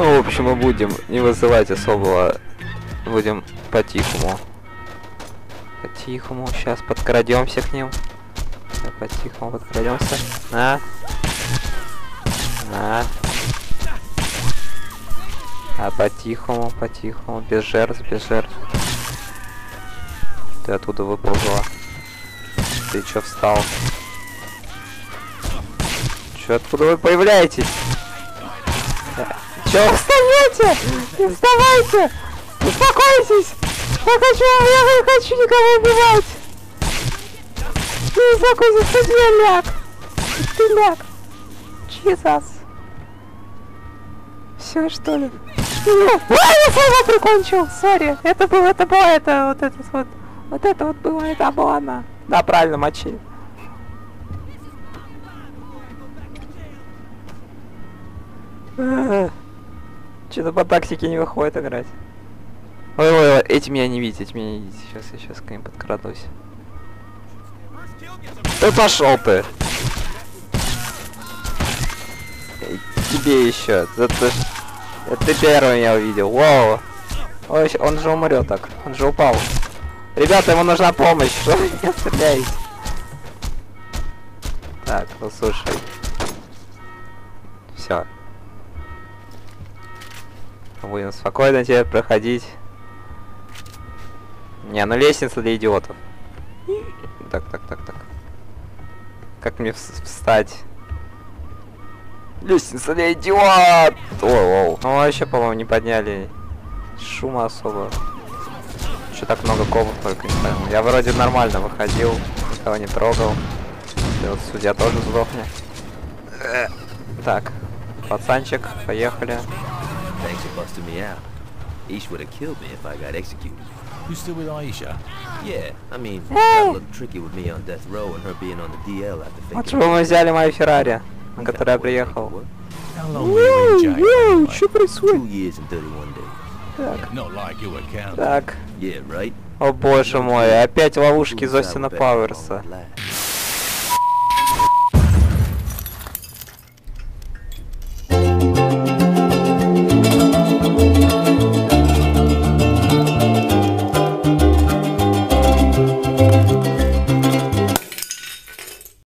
общем, мы будем не вызывать особого. Будем по-тихому. По-тихому. Сейчас подкрадемся к ним. По-тихому подкрадемся. На. На. А по-тихому, по-тихому, без жертв, без жертв. Ты оттуда выползла. Ты чё встал? Чё, откуда вы появляетесь? Чё вы вставайте! Успокойтесь! Я хочу, я не хочу никого убивать! Не успокойся, ты ляг! Ты ляг! Jesus! Все, что ли? Нет! А, я сама прикончил! Сори! Это было, это было, это вот этот вот. Вот это вот было, это была она. Да, правильно, мочи. Что-то по тактике не выходит играть. Ой, ой, ой, эти меня не видят, эти меня не видят. Сейчас я сейчас к ним подкрадусь. Ты пошел ты! Тебе еще. Это, это ты первый меня увидел. Вау. Ой, он же умрет так. Он же упал. Ребята, ему нужна помощь. Что вы меня? Так, ну слушай. Все. Будем спокойно тебе проходить. Не, ну лестница для идиотов. Так, так, так, так. Как мне вс- встать? Лестница для идиот! Оу, Ну вообще, по-моему, не подняли шума особо. Что так много ковов только не пойму. Я вроде нормально выходил, никого не трогал. И вот судья тоже сдохнет. Так, пацанчик, поехали. Thanks for busting me out. Ish would have killed me if I got executed. You still with Aisha? Yeah, I mean, a little tricky with me on death row and her being on the DL after Вот faking. чтобы мы взяли мою Феррари, на которой я приехал. Anyway? Two происходит? years and 31 days. Так, Not like you were counting. так. Yeah, right? О боже мой, опять ловушки из Suicide Остина was better than all Пауэрса. that.